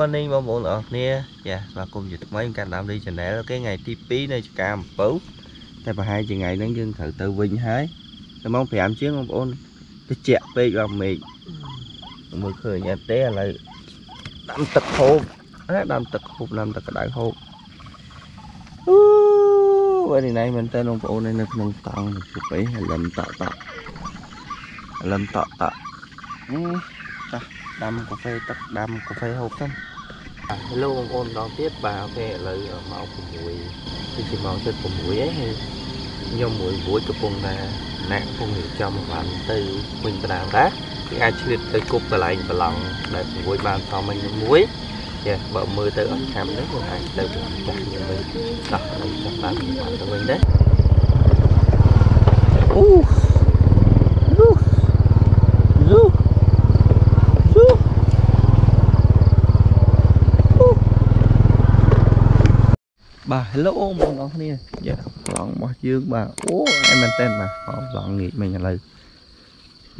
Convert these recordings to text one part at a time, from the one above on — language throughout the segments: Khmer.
Morning បងប្អូនអរគ្នាចាស្វាគមន៍ជាថ្មីកាន់តាម Lee Channel គេថ្ងៃទី2នៃចកាអំពៅតែប្រហែលជាថ្ងៃហ្នឹងយើងត្រូវទៅវិញហើយដល់ម៉ោង5ជាងបងប្អូនត្រជាក់ពេកបងមេឃមើលឃើញអត់ទេឥឡូវដាំទឹកហូបណាដាំទឹកហូបដាំទឹកក្តៅហូបអូបងនេះណៃមែនតើបងប្អូននៅក្នុងតង់ជប់អីលឹមតក់តក់លឹមតក់តក់ចាស់ដាំកាហ្វេទឹកដាំកាហ្វេហូបទៅ ហេឡូបងប្អូនម្ដងទៀតបាទអូខេឥឡូវម៉ោង6គឺជាម៉ោង7 6ហើយខ្ញុំមួយរួចកំពុងតែណាក់កំពុងរៀបចំបានទៅវិញបណ្ដាដែរគឺអាចឆ្លៀតទៅគប់កន្លែងប្រឡងដែលមួយបានធម្មខ្ញុំមួយចាបើមើលទៅអត់ខាំទៅគឺអាចទៅចាស់ខ្ញុំវិញដោះឥឡូវចាប់តាមបានទៅវិញដែរអូយូយូបាទ hello បងប្អូនគ្នាយ៉ាប្លង់របស់យើងបាទអូអែមែនតើបាទប្លង់ងាកមិញឥឡូវ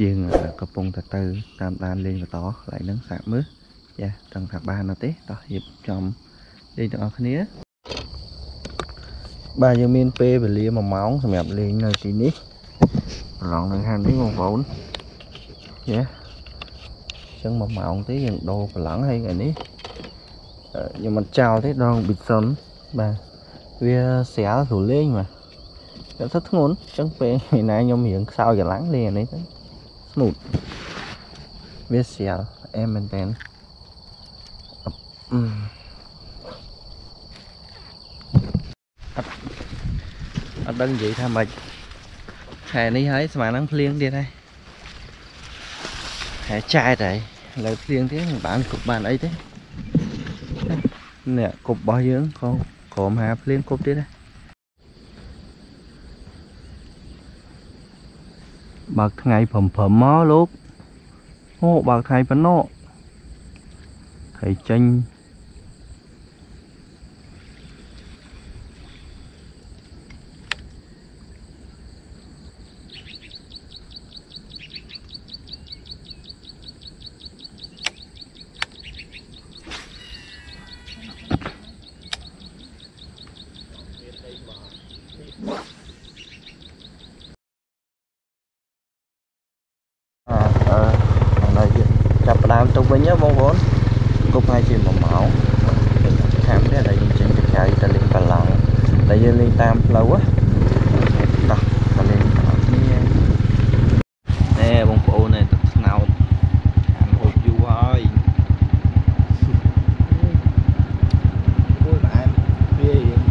យើងកំពុងតែទៅតាមដានលេងបន្តកន្លែងហ្នឹងសាកមើលយ៉ាដឹងថាបានអត់ទេតោះរៀបចំលេងទាំងអស់គ្នាបាទយើងមានពេលវេលា1ម៉ោងសម្រាប់លេងនៅទីនេះប្រឡងនៅខាងនេះបងប្អូនយ៉ាចឹង1ម៉ោងទេយើងដូរប្រឡងហើយថ្ងៃនេះខ្ញុំមិនចោលទេដងប៊ីសុនបាទ វាស្រាលស្រួលលេងបាទតែthậtធ្ងន់អញ្ចឹងពេលថ្ងៃណាខ្ញុំរៀងខ្សោយកម្លាំងលេងអានេះទៅ smooth វាស្រាលអែមមែនតើអឺអត់អត់ដឹងនិយាយថាម៉េចខែនេះហើយស្មាននឹងភ្លៀងទៀតហើយខែចែកហើយឥឡូវភ្លៀងទៀតមិនបានគប់បានអីទេនេះគប់របស់យើងក៏ ក្រមហាភ្លៀងគប់ទៀតដែរបើកថ្ងៃព្រមព្រមមកលោកអូបើកថ្ងៃប៉ុណ្ណោះថ្ងៃចេញចាប់ផ្ដើមទៅវិញបងប្អូនគប់ហើយជា1 ម៉ោងខាងនេះដែលយើងចេញទៅក្រៅទៅលេងបឡង់តែយើងលេងតាមផ្លូវណាទៅលេងអត់គ្នាណែបងប្អូននេះទឹកស្នោតខាងហូបយូរហើយអូយផ្អែមវាយ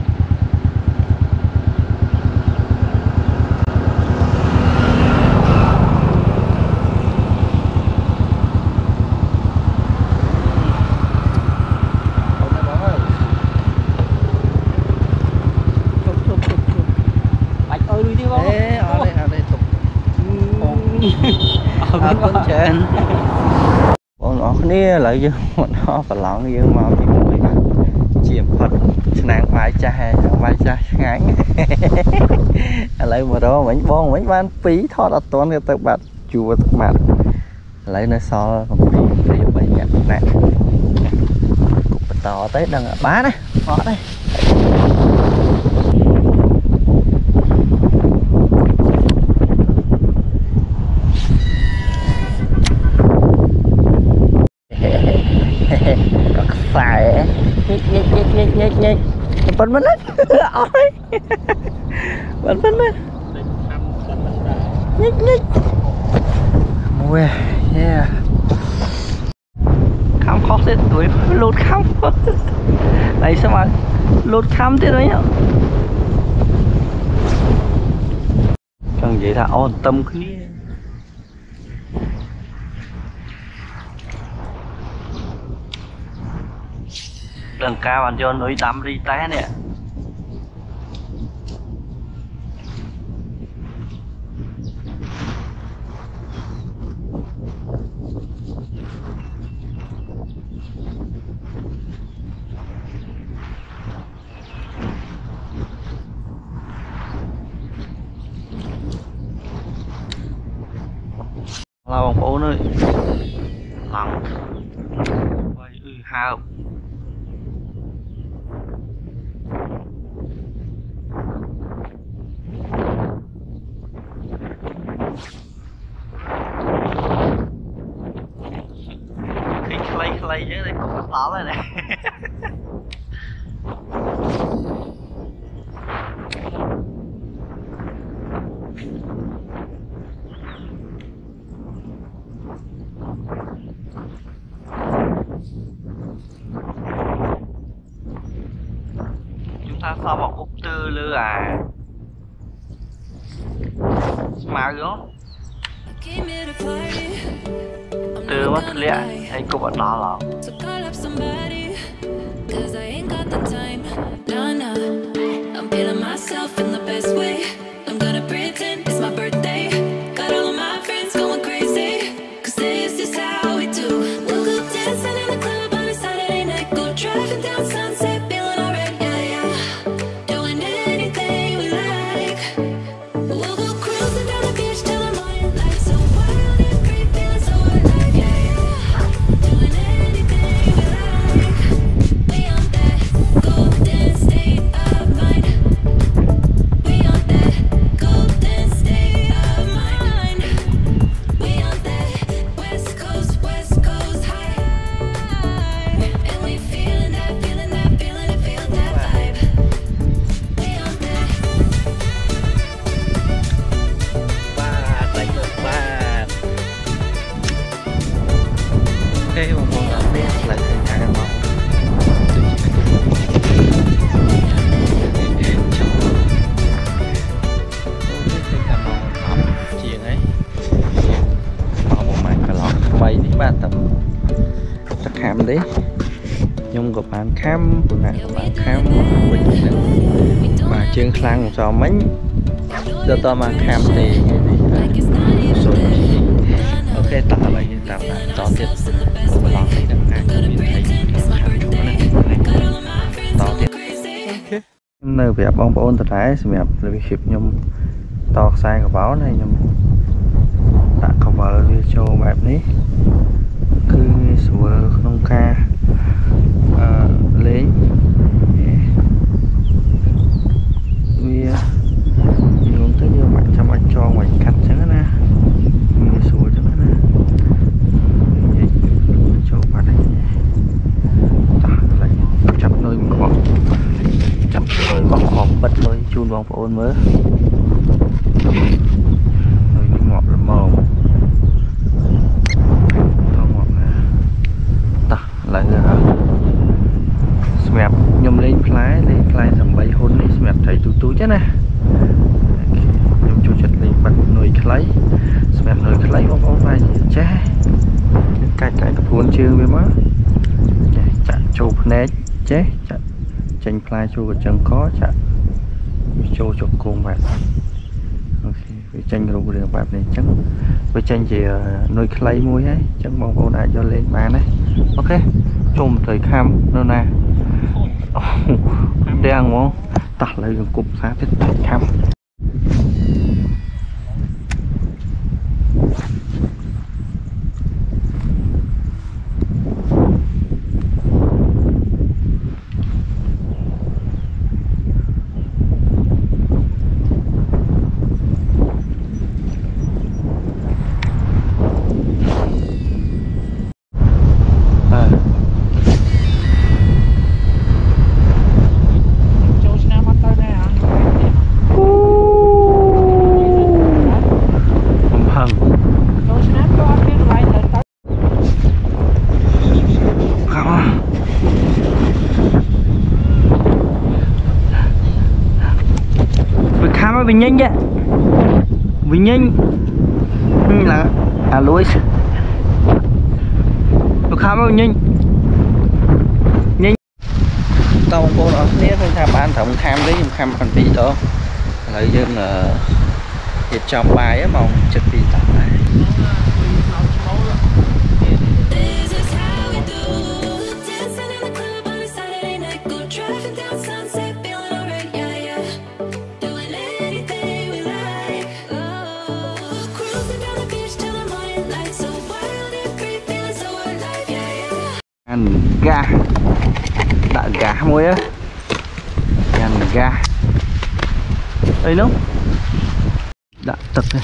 bạch ơi lui đi không Ê, ở đây, ở đây tục អរគុណច្រើនបងប្អូន គ្នាឥឡូវយើងមកដល់ប្រឡងយើងមកទីមួយបាទជាផុតឆ្នាំងបាយចាស់ហើយបាយចាស់ឆ្ងាញ់ឥឡូវមករកវិញបងវិញបាន2ថតអត់ទាន់ទៅបាត់ជួទឹកបាត់ឥឡូវនៅសល់7ព្រា3ញាក់ណាស់គប់បន្តទៅដឹងបានណាអត់ទេ ប៉ុណ្្នឹងអស់ហើយប៉ុណ្្នឹងញិចញិចមួយយេខំខុសទៀតទួយលូតខំហើយស្មើលូតខំទៀត đường cao bạn cho núi tắm đi té nè. Là bằng phố nơi lặng. Quay ư hao. rồi này. Chúng ta so vào cục tư lư à. Mà gì đó từ mất lẽ anh cũng ở đó lắm myself in the best way. I'm gonna pretend it's my birthday. 3នេះបាទតែតែខាំទេខ្ញុំក៏បានខាំពុណាក៏បានខាំវិញហ្នឹងបាទជើងខ្លាំងមិនសមមិញទៅតមកខាំទេថ្ងៃនេះបាទសូមអូខេតោះឥឡូវយើងតាមដានតទៀតប្រឡងនេះនឹងអាចមានអីខាត់ជួណាតទៀតខ្ញុំនៅប្រាប់បងប្អូនតតែសម្រាប់ review ខ្ញុំតខ្សែកបោនហើយខ្ញុំដាក់កវលវាចូលបែបនេះគឺងាយ ស្រួលក្នុងការអឺលេងវាយងទៅយើងមិនចាំបាច់ចងបាច់កាត់ចឹងណាងាយស្រួលចឹងណានិយាយចូលបាត់ហើយតោះឥឡូវចាប់នុយមកបងចាប់នុយមកខំបិទនុយជូនបងប្អូនមើលនុយនេះងាប់ល្មមតោះងាប់ណាតោះឥឡូវសម្រាប់ខ្ញុំលេងផ្លែលេងផ្លែ8ហ៊ុននេះសម្រាប់ត្រី ទូទូចឹងណាខ្ញុំចូលចិត្តលេងបាត់នុយខ្លីសម្រាប់នៅខ្លីបងប្អូនបាទចេះយើងកាច់តែកពួនជើងវាមកចេះចាក់ចូលភ្នែកចេះចាក់ចេញផ្លែចូលកញ្ចឹងកចាក់វាចូលជង្គង់បែបនេះអូខេវាចេញរូបរាងបែបនេះអញ្ចឹងវាចេញជានុយខ្លីមួយហើយអញ្ចឹងបងប្អូនអាចយកលេងបានណាអូខេជុំត្រូវខាំនៅណាអូទាំងហ្មង តោះឥឡូវយើងគប់សាទៀតខាំ Vinh Ninh đấy Vinh Ninh là à lối nó khá Vinh Ninh Ninh tao không có nó nét hơn tham ban tổng tham đấy nhưng tham còn bị đó lấy dương là hiệp trong bài á, mà trực bị tặng này ga dak gah mu á, yang gah đây lắm dak tập ya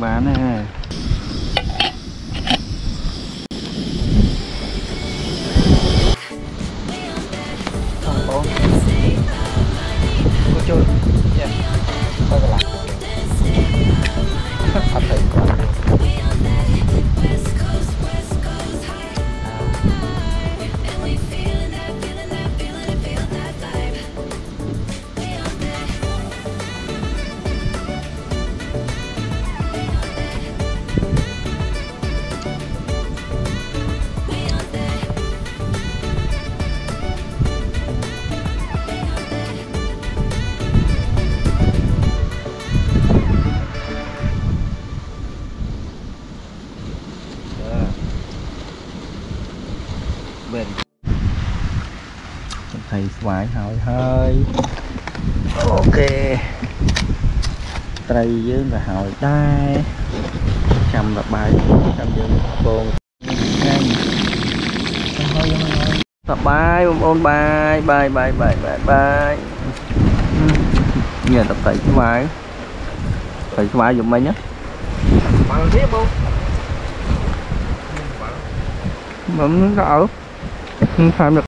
bán này. ថៃស្វាយហើយហើយអូខេត្រីយើងក៏ហើយដែរចាំរបាយចាំយើងបងងាញ់ចាំហើយយើងហើយសប្បាយបងប្អូនបាយបាយបាយបាយបាយបាយញ៉ាំតែត្រីស្វាយត្រីស្វាយយំមិញណា Bằng thế không? មិនក៏អើខ្ញុំថែម được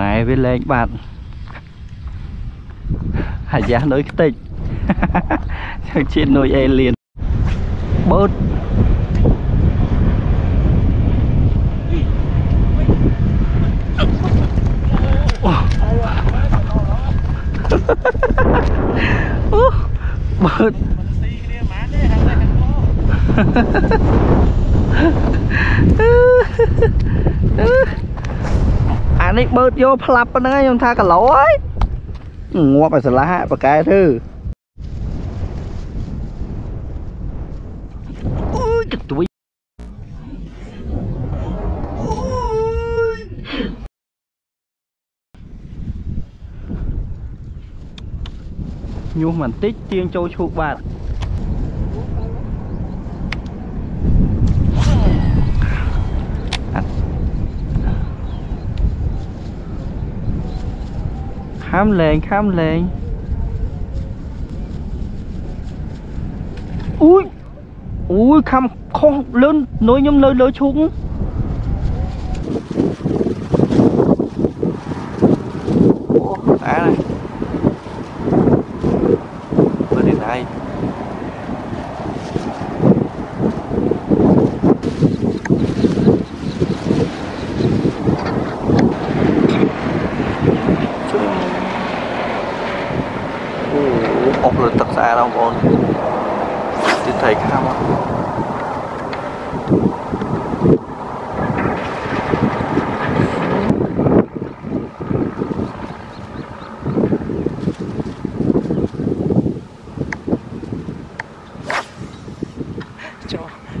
ម៉ែវាលែងបាត់អាយ៉ានុយខ្ទេចខ្ញុំជានុយអេលៀនបូតអូបូតអឺ នេះបើកយកផ្លាប់ប៉ុណ្្នឹងឯងខ្ញុំថាគីឡូហើយងាប់ឲ្យស្រឡះបកែធ្វើអូយកទួយញុះបន្តិចទៀងចូលឈូកបាទ ខាំលែងខាំលែងអូយអូយខាំខុសលឿននុយខ្ញុំលើលើឈូកអូ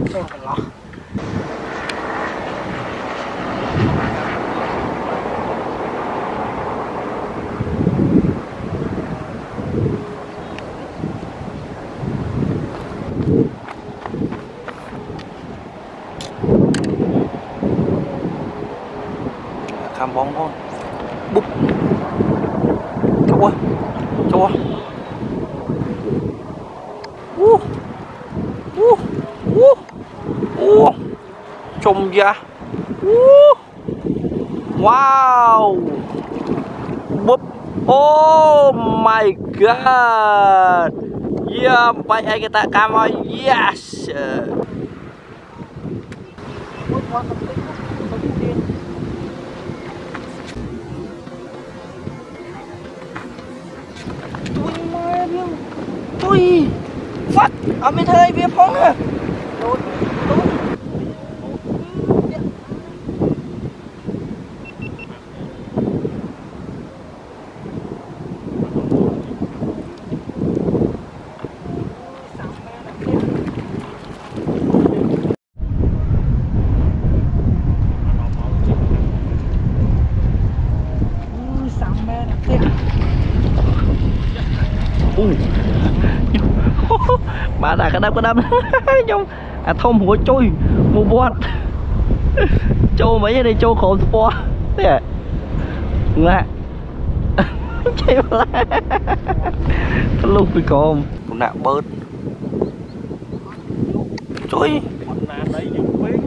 做不牢。看，帮帮。 ชมเยอะว้าวบุ๊บโอ้ my god เยี่ยมไปไอ้กระตะกามอย yes ตุยมาเร็วตุยฟัดเอาไม่เธอไอเบียพองอะโดนโดน ក្តាប់ក្តាប់ខ្ញុំអាធំរួចជួយមួយវត្តចូលមិនទេចូលក្រោមស្ពណ៌ទេណាចេះម្ល៉េះទលុះពីក្រោមគណៈបឺតជួយណាដីយូរពេក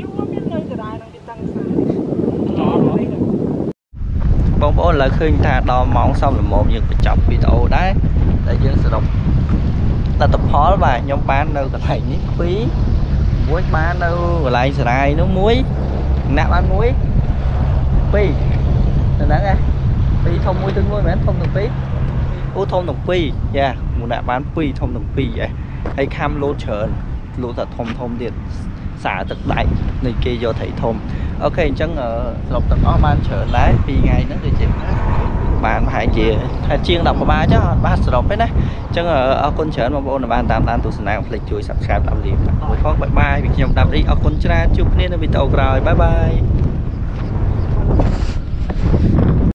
យូរមាននៅដដែលនឹងគេតាំងខ្សែចោលនេះបងប្អូនឥឡូវឃើញថាដល់ម៉ោងសំលមមយើងបញ្ចប់វីដេអូដែរដែលយើងសរុប លទ្ធផលបាទខ្ញុំបាននៅកន្លែងនេះពីរមួយបាននៅកន្លែងសរាយនោះមួយអ្នកបានមួយពីរទៅហ្នឹងហ៎ពីរធំមួយទៅមួយមែនធំទាំងពីរអូធំទាំងពីរយ៉ាមួយអ្នកបានពីរធំទាំងពីរហ៎ហើយខំលោតច្រើនលោតតែធំធំទៀត សារទឹកដាច់នៃគេយកត្រីធំអូខេអញ្ចឹងអឺសរុបទាំងអស់បានច្រើនដែរពីរថ្ងៃហ្នឹងដូចជាបានប្រហែលជាថាជាង10ប្រមាណចឹងអត់បានសរុបទេណាអញ្ចឹងអឺអរគុណច្រើនបងប្អូនដែលបានតាមដានទស្សនាកុំភ្លេចជួយ Subscribe តាមលីមួយផងបាយបាយពីខ្ញុំដាប់រីអរគុណច្រើនជួបគ្នានៅវីដេអូក្រោយបាយបាយ